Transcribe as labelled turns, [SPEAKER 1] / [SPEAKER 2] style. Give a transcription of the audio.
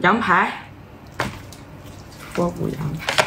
[SPEAKER 1] 羊排，锅骨羊排。